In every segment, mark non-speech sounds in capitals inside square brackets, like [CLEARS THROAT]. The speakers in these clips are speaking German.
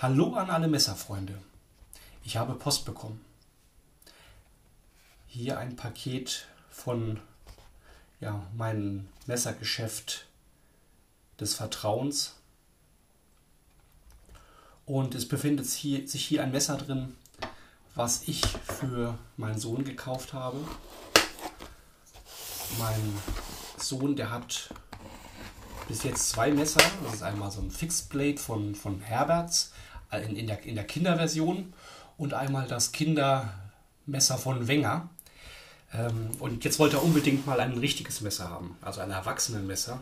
Hallo an alle Messerfreunde. Ich habe Post bekommen. Hier ein Paket von ja, meinem Messergeschäft des Vertrauens. Und es befindet sich hier ein Messer drin, was ich für meinen Sohn gekauft habe. Mein Sohn, der hat bis jetzt zwei Messer. Das ist einmal so ein Fixed Blade von, von Herberts äh, in, in, der, in der Kinderversion und einmal das Kindermesser von Wenger. Ähm, und jetzt wollte er unbedingt mal ein richtiges Messer haben, also ein Erwachsenenmesser.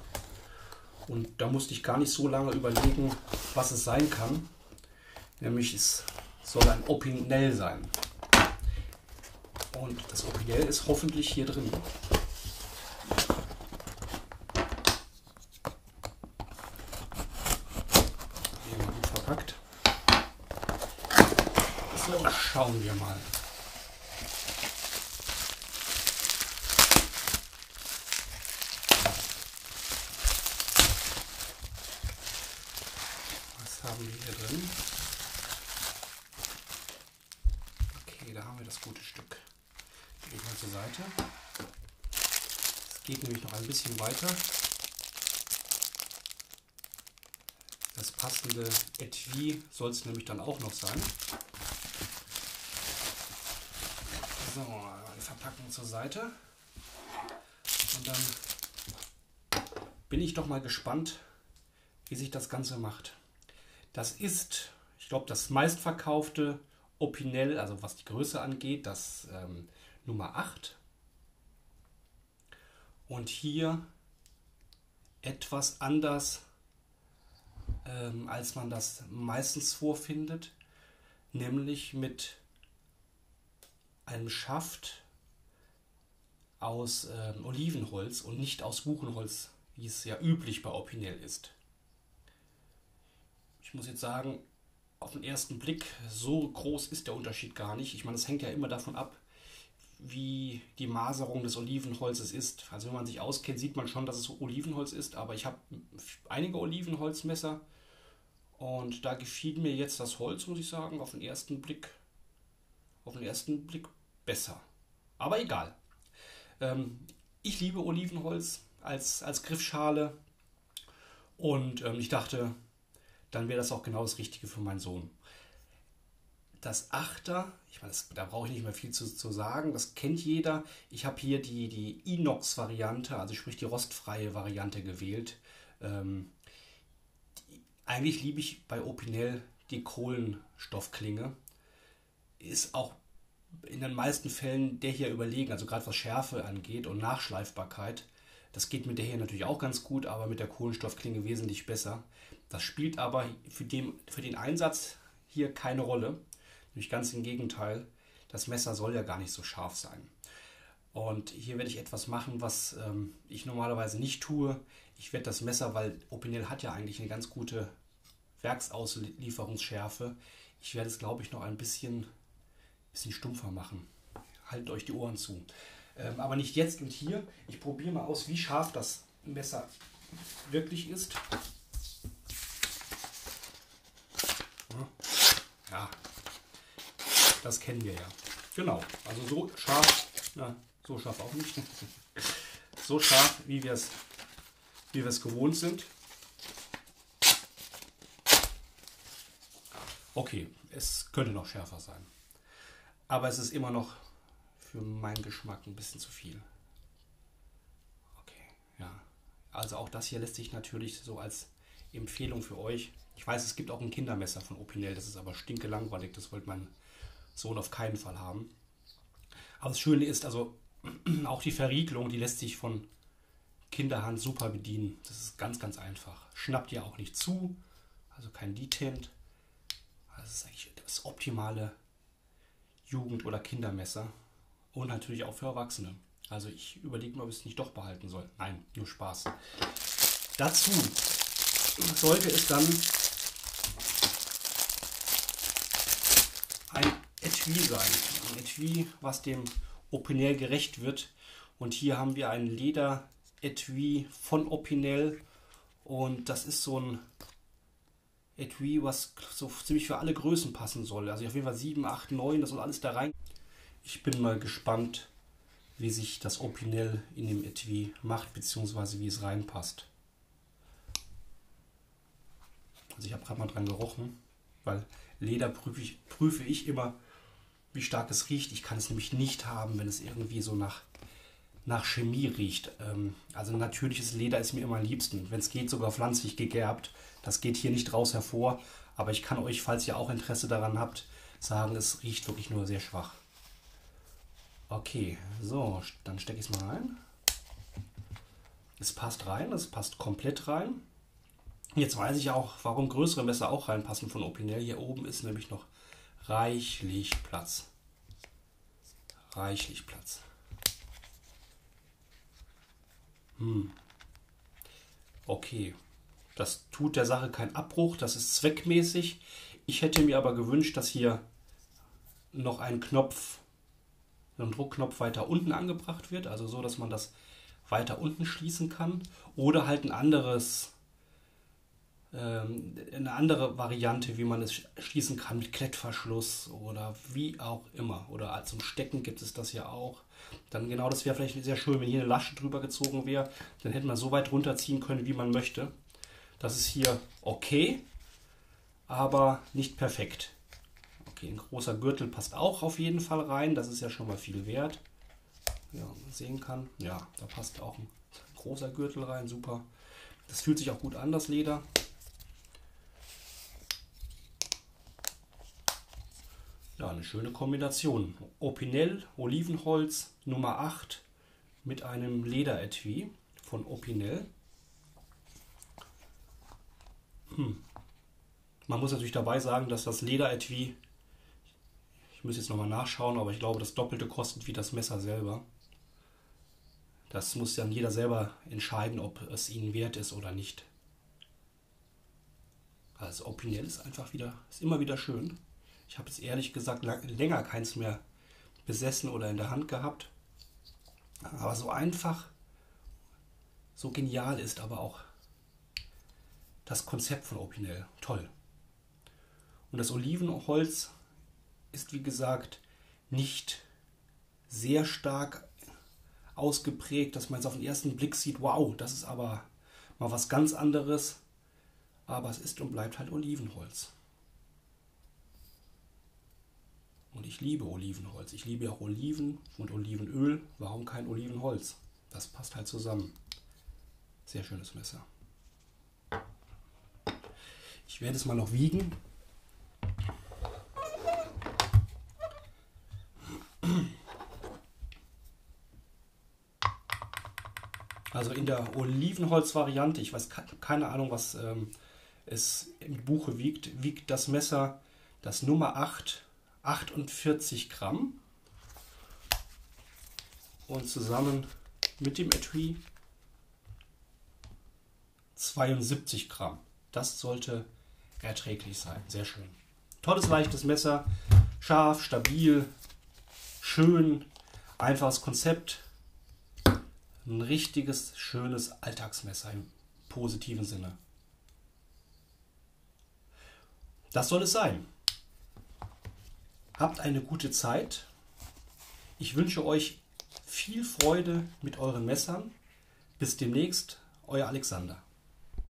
Und da musste ich gar nicht so lange überlegen, was es sein kann. Nämlich es soll ein Opinel sein. Und das Opinel ist hoffentlich hier drin. Schauen wir mal. Was haben wir hier drin? Okay, da haben wir das gute Stück. Ich mal zur Seite. Es geht nämlich noch ein bisschen weiter. Das passende Etui soll es nämlich dann auch noch sein. So, die Verpackung zur Seite. Und dann bin ich doch mal gespannt, wie sich das Ganze macht. Das ist, ich glaube, das meistverkaufte Opinel, also was die Größe angeht, das ähm, Nummer 8. Und hier etwas anders, ähm, als man das meistens vorfindet, nämlich mit einem Schaft aus ähm, Olivenholz und nicht aus Buchenholz, wie es ja üblich bei Opinel ist. Ich muss jetzt sagen, auf den ersten Blick, so groß ist der Unterschied gar nicht. Ich meine, es hängt ja immer davon ab, wie die Maserung des Olivenholzes ist. Also wenn man sich auskennt, sieht man schon, dass es Olivenholz ist, aber ich habe einige Olivenholzmesser und da gefiel mir jetzt das Holz, muss ich sagen, auf den ersten Blick, auf den ersten Blick besser. Aber egal. Ähm, ich liebe Olivenholz als, als Griffschale und ähm, ich dachte, dann wäre das auch genau das Richtige für meinen Sohn. Das Achter, ich meine, da brauche ich nicht mehr viel zu, zu sagen, das kennt jeder. Ich habe hier die, die Inox-Variante, also sprich die rostfreie Variante gewählt. Ähm, die, eigentlich liebe ich bei Opinel die Kohlenstoffklinge. Ist auch in den meisten Fällen der hier überlegen, also gerade was Schärfe angeht und Nachschleifbarkeit. Das geht mit der hier natürlich auch ganz gut, aber mit der Kohlenstoffklinge wesentlich besser. Das spielt aber für den, für den Einsatz hier keine Rolle. Nämlich ganz im Gegenteil. Das Messer soll ja gar nicht so scharf sein. Und hier werde ich etwas machen, was ähm, ich normalerweise nicht tue. Ich werde das Messer, weil Opinel hat ja eigentlich eine ganz gute Werksauslieferungsschärfe. Ich werde es, glaube ich, noch ein bisschen bisschen stumpfer machen. Haltet euch die Ohren zu. Ähm, aber nicht jetzt und hier. Ich probiere mal aus, wie scharf das Messer wirklich ist. Ja, das kennen wir ja. Genau, also so scharf, na, so scharf auch nicht. [LAUGHS] so scharf, wie wir es wie wir es gewohnt sind. Okay, es könnte noch schärfer sein. Aber es ist immer noch für meinen Geschmack ein bisschen zu viel. Okay, ja. Also auch das hier lässt sich natürlich so als Empfehlung für euch. Ich weiß, es gibt auch ein Kindermesser von Opinel, das ist aber stinke langweilig, das wollte mein Sohn auf keinen Fall haben. Aber das Schöne ist, also [CLEARS THROAT] auch die Verriegelung, die lässt sich von Kinderhand super bedienen. Das ist ganz, ganz einfach. Schnappt ihr auch nicht zu, also kein Detent. Das ist eigentlich das optimale Jugend- oder Kindermesser und natürlich auch für Erwachsene. Also ich überlege mal, ob ich es nicht doch behalten soll. Nein, nur Spaß. Dazu sollte es dann ein Etui sein. Ein Etui, was dem Opinel gerecht wird. Und hier haben wir ein Leder-Etui von Opinel. Und das ist so ein, Etui, was so ziemlich für alle Größen passen soll. Also auf jeden Fall 7, 8, 9, das soll alles da rein. Ich bin mal gespannt, wie sich das Opinel in dem Etui macht, beziehungsweise wie es reinpasst. Also ich habe gerade mal dran gerochen, weil Leder prüfe ich, prüfe ich immer, wie stark es riecht. Ich kann es nämlich nicht haben, wenn es irgendwie so nach, nach Chemie riecht. Ähm, also natürliches Leder ist mir immer am liebsten. Wenn es geht, sogar pflanzlich gegerbt. Das geht hier nicht raus hervor. Aber ich kann euch, falls ihr auch Interesse daran habt, sagen, es riecht wirklich nur sehr schwach. Okay, so, dann stecke ich es mal rein. Es passt rein, es passt komplett rein. Jetzt weiß ich auch, warum größere Messer auch reinpassen von Opinel. Hier oben ist nämlich noch reichlich Platz. Reichlich Platz. Hm. Okay. Das tut der Sache keinen Abbruch, das ist zweckmäßig. Ich hätte mir aber gewünscht, dass hier noch ein Knopf, ein Druckknopf weiter unten angebracht wird, also so, dass man das weiter unten schließen kann. Oder halt ein anderes eine andere Variante, wie man es schließen kann mit Klettverschluss oder wie auch immer. Oder zum Stecken gibt es das ja auch. Dann genau, das wäre vielleicht sehr schön, wenn hier eine Lasche drüber gezogen wäre. Dann hätte man so weit runterziehen können, wie man möchte. Das ist hier okay, aber nicht perfekt. Okay, ein großer Gürtel passt auch auf jeden Fall rein. Das ist ja schon mal viel wert. Ja, man sehen kann. Ja, da passt auch ein großer Gürtel rein. Super. Das fühlt sich auch gut an, das Leder. Ja, eine schöne Kombination. Opinel, Olivenholz Nummer 8 mit einem Lederetui von Opinel. Hm. Man muss natürlich dabei sagen, dass das Lederetui, ich muss jetzt nochmal nachschauen, aber ich glaube, das Doppelte kostet wie das Messer selber. Das muss dann jeder selber entscheiden, ob es ihnen wert ist oder nicht. Also Opinel ist einfach wieder, ist immer wieder schön. Ich habe es ehrlich gesagt länger keins mehr besessen oder in der Hand gehabt. Aber so einfach, so genial ist aber auch das Konzept von Opinel. Toll. Und das Olivenholz ist, wie gesagt, nicht sehr stark ausgeprägt, dass man es auf den ersten Blick sieht, wow, das ist aber mal was ganz anderes. Aber es ist und bleibt halt Olivenholz. Und ich liebe Olivenholz. Ich liebe auch Oliven und Olivenöl. Warum kein Olivenholz? Das passt halt zusammen. Sehr schönes Messer. Ich werde es mal noch wiegen. Also in der Olivenholz-Variante, ich weiß keine Ahnung, was ähm, es im Buche wiegt, wiegt das Messer das Nummer 8 48 Gramm. Und zusammen mit dem Etui 72 Gramm. Das sollte erträglich sein. Sehr schön. Tolles, leichtes Messer. Scharf, stabil, schön, einfaches Konzept. Ein richtiges, schönes Alltagsmesser im positiven Sinne. Das soll es sein. Habt eine gute Zeit. Ich wünsche euch viel Freude mit euren Messern. Bis demnächst, euer Alexander.